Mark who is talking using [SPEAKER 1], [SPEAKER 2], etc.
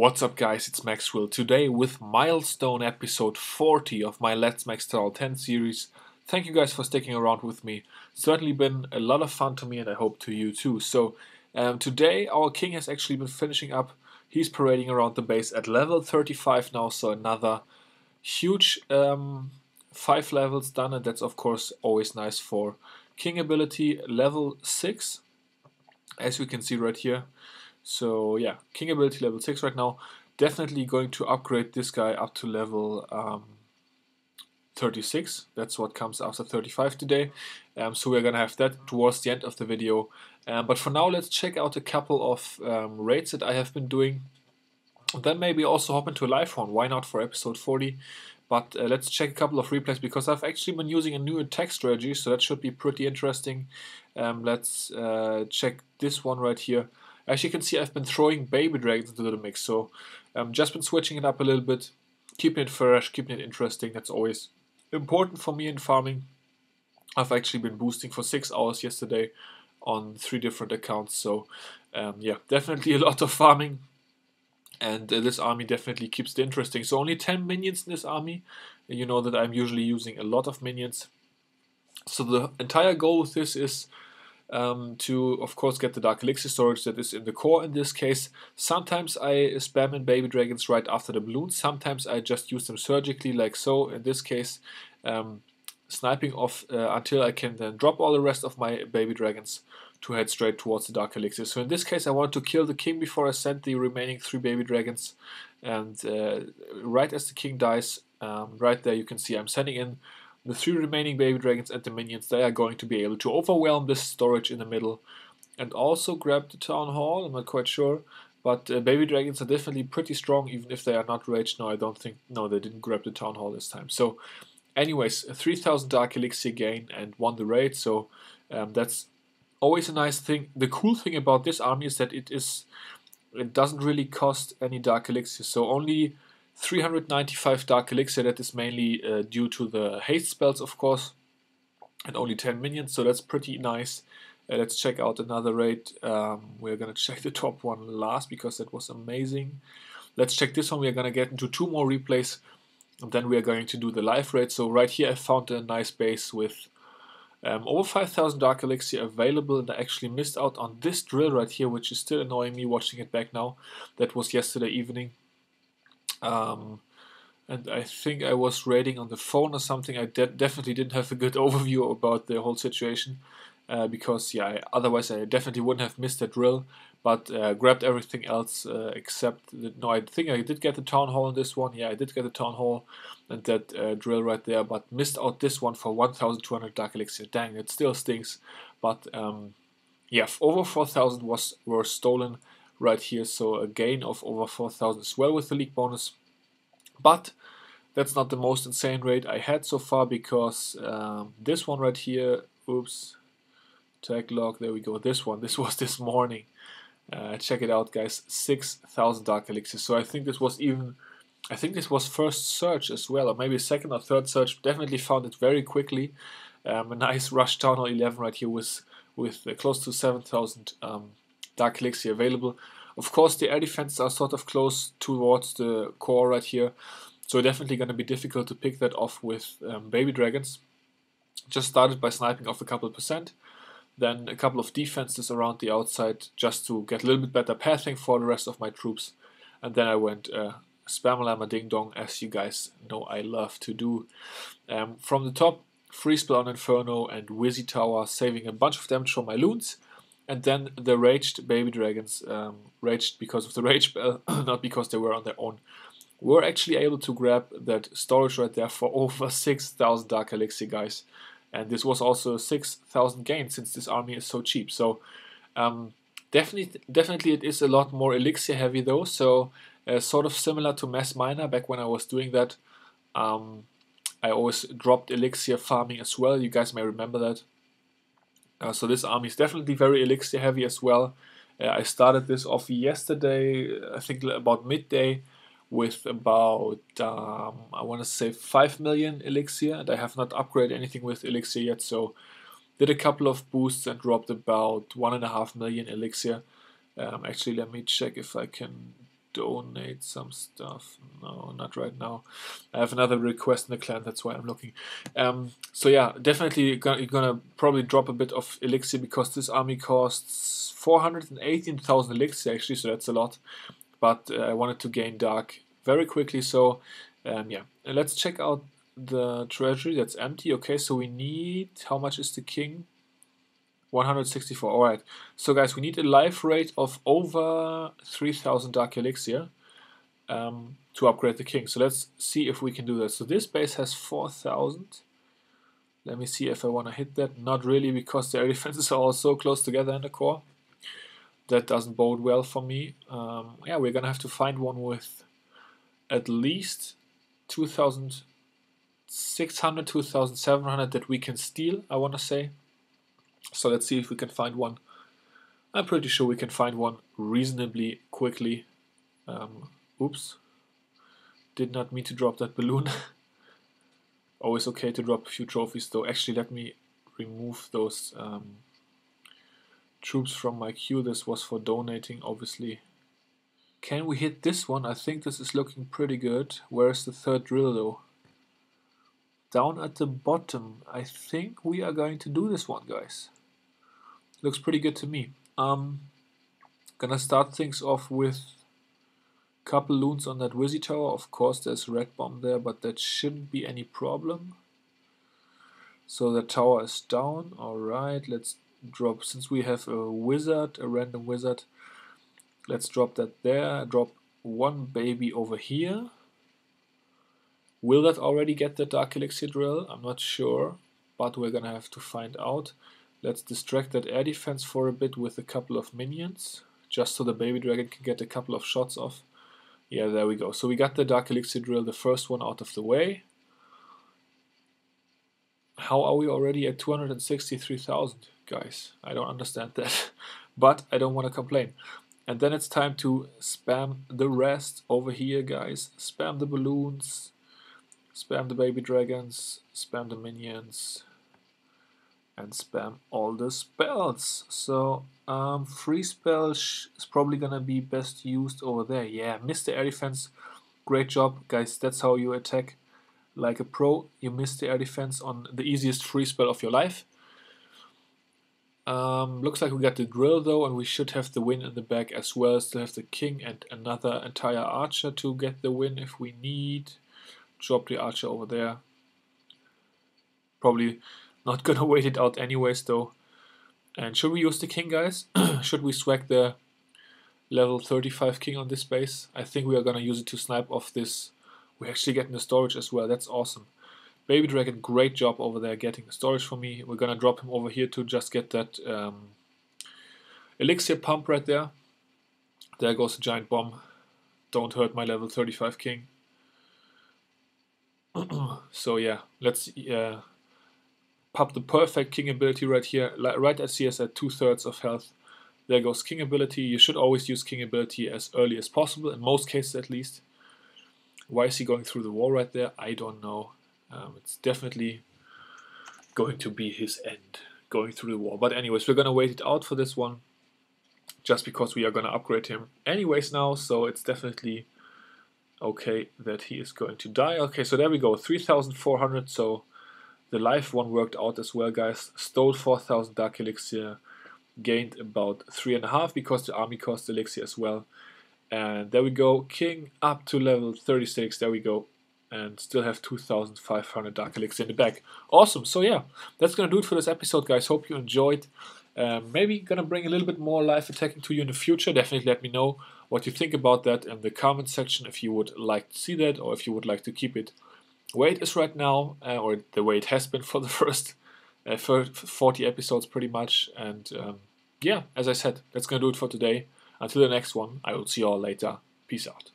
[SPEAKER 1] What's up guys, it's Maxwell. Today with milestone episode 40 of my Let's Max Town Hall 10 series. Thank you guys for sticking around with me. Certainly been a lot of fun to me and I hope to you too. So um, today our king has actually been finishing up. He's parading around the base at level 35 now, so another huge um, 5 levels done and that's of course always nice for king ability level 6 as we can see right here. So yeah, King ability level 6 right now. Definitely going to upgrade this guy up to level um, 36. That's what comes after 35 today. Um, so we're gonna have that towards the end of the video. Um, but for now, let's check out a couple of um, raids that I have been doing. then maybe also hop into a live one. Why not for episode 40? But uh, let's check a couple of replays because I've actually been using a new attack strategy, so that should be pretty interesting. Um, let's uh, check this one right here. As you can see, I've been throwing baby dragons into the mix, so um, just been switching it up a little bit, keeping it fresh, keeping it interesting. That's always important for me in farming. I've actually been boosting for six hours yesterday on three different accounts, so um, yeah, definitely a lot of farming. And uh, this army definitely keeps it interesting. So only 10 minions in this army. You know that I'm usually using a lot of minions. So the entire goal with this is um, to, of course, get the Dark Elixir storage that is in the core in this case. Sometimes I spam in Baby Dragons right after the balloons, sometimes I just use them surgically like so. In this case, um, sniping off uh, until I can then drop all the rest of my Baby Dragons to head straight towards the Dark Elixir. So in this case I wanted to kill the king before I send the remaining three Baby Dragons and uh, right as the king dies, um, right there you can see I'm sending in the three remaining baby dragons and the minions, they are going to be able to overwhelm this storage in the middle and also grab the town hall, I'm not quite sure. But uh, baby dragons are definitely pretty strong even if they are not raged. No, I don't think, no, they didn't grab the town hall this time. So anyways, 3000 dark elixir gain and won the raid, so um, that's always a nice thing. The cool thing about this army is that it is, it doesn't really cost any dark elixir, so only 395 Dark Elixir, that is mainly uh, due to the haste spells, of course, and only 10 minions, so that's pretty nice. Uh, let's check out another raid. Um, we're gonna check the top one last because that was amazing. Let's check this one. We're gonna get into two more replays, and then we are going to do the live raid. So right here, I found a nice base with um, over 5000 Dark Elixir available, and I actually missed out on this drill right here, which is still annoying me watching it back now. That was yesterday evening. Um, and I think I was raiding on the phone or something. I de definitely didn't have a good overview about the whole situation uh, because, yeah, otherwise I definitely wouldn't have missed that drill. But uh, grabbed everything else uh, except the, no. I think I did get the town hall in this one. Yeah, I did get the town hall and that uh, drill right there, but missed out this one for 1,200 dark elixir. Dang, it still stinks. But um, yeah, over 4,000 was were stolen right here. So a gain of over 4,000 as well with the league bonus. But that's not the most insane rate I had so far because um, this one right here, oops, tag log, there we go, this one, this was this morning. Uh, check it out guys, 6,000 Dark Elixirs. So I think this was even, I think this was first search as well, or maybe second or third search. Definitely found it very quickly. Um, a nice rush Town Hall 11 right here with, with uh, close to 7,000 um, Dark Elixir available. Of course, the air defenses are sort of close towards the core right here, so definitely going to be difficult to pick that off with um, Baby Dragons. Just started by sniping off a couple percent, then a couple of defenses around the outside just to get a little bit better pathing for the rest of my troops, and then I went uh, Spam Ding Dong, as you guys know I love to do. Um, from the top, Freeze Spell on Inferno and Wizzy Tower, saving a bunch of damage from my loons. And then the raged baby dragons, um, raged because of the rage spell, not because they were on their own, were actually able to grab that storage right there for over 6,000 Dark Elixir, guys. And this was also 6,000 gain since this army is so cheap. So um, definitely, definitely it is a lot more elixir heavy though. So uh, sort of similar to Mass Miner back when I was doing that. Um, I always dropped elixir farming as well. You guys may remember that. Uh, so this army is definitely very elixir heavy as well. Uh, I started this off yesterday, I think about midday, with about um, I want to say 5 million elixir and I have not upgraded anything with elixir yet so did a couple of boosts and dropped about one and a half million elixir. Um, actually let me check if I can donate some stuff. No not right now. I have another request in the clan that's why I'm looking. Um, so yeah definitely gonna, you're gonna probably drop a bit of elixir because this army costs 418,000 elixir actually so that's a lot but uh, I wanted to gain dark very quickly. So um, yeah, let's check out the treasury that's empty. Okay, so we need how much is the king? 164. All right. So guys, we need a life rate of over 3,000 dark elixir um, to upgrade the king. So let's see if we can do that. So this base has 4,000. Let me see if I want to hit that. Not really, because the air defenses are all so close together in the core that doesn't bode well for me. Um, yeah, we're gonna have to find one with at least 2,600, 2,700 that we can steal, I want to say. So let's see if we can find one. I'm pretty sure we can find one reasonably quickly. Um, oops. Did not mean to drop that balloon. Always okay to drop a few trophies though. Actually, let me remove those um, troops from my queue. This was for donating, obviously. Can we hit this one? I think this is looking pretty good. Where's the third drill though? Down at the bottom. I think we are going to do this one, guys. Looks pretty good to me. Um, gonna start things off with couple loons on that Wizzy tower. Of course, there's red bomb there, but that shouldn't be any problem. So the tower is down. Alright, let's drop, since we have a wizard, a random wizard, let's drop that there, drop one baby over here. Will that already get the Dark Elixir drill? I'm not sure, but we're gonna have to find out. Let's distract that air defense for a bit with a couple of minions, just so the baby dragon can get a couple of shots off. Yeah, there we go. So we got the Dark Elixir drill, the first one out of the way. How are we already at 263,000? guys. I don't understand that. but I don't want to complain. And then it's time to spam the rest over here, guys. Spam the balloons, spam the baby dragons, spam the minions, and spam all the spells. So, um, freeze spell is probably gonna be best used over there. Yeah, Mr. Defense, great job, guys. That's how you attack like a pro. You miss the air defense on the easiest freeze spell of your life. Um, looks like we got the drill though, and we should have the win in the back as well. Still have the king and another entire archer to get the win if we need. Drop the archer over there. Probably not gonna wait it out anyways though. And should we use the king, guys? should we swag the level 35 king on this base? I think we are gonna use it to snipe off this. We're actually getting the storage as well. That's awesome. Baby Dragon, great job over there getting the storage for me. We're gonna drop him over here to just get that um, elixir pump right there. There goes a giant bomb. Don't hurt my level 35 king. so yeah, let's uh, pop the perfect king ability right here. Right as he has at two thirds of health. There goes king ability. You should always use king ability as early as possible, in most cases at least. Why is he going through the wall right there? I don't know. Um, it's definitely going to be his end, going through the wall. But anyways, we're going to wait it out for this one, just because we are going to upgrade him anyways now, so it's definitely okay that he is going to die. Okay, so there we go, 3,400, so the life one worked out as well, guys. Stole 4,000 Dark Elixir, gained about 3.5 because the army cost Elixir as well. And there we go, King up to level 36, there we go and still have 2,500 Dark Elixir in the bag. Awesome. So yeah, that's gonna do it for this episode, guys. Hope you enjoyed. Um, maybe gonna bring a little bit more life attacking to you in the future. Definitely let me know what you think about that in the comment section if you would like to see that or if you would like to keep it where it is right now uh, or the way it has been for the first uh, 40 episodes pretty much. And um, yeah, as I said, that's gonna do it for today. Until the next one, I will see you all later. Peace out.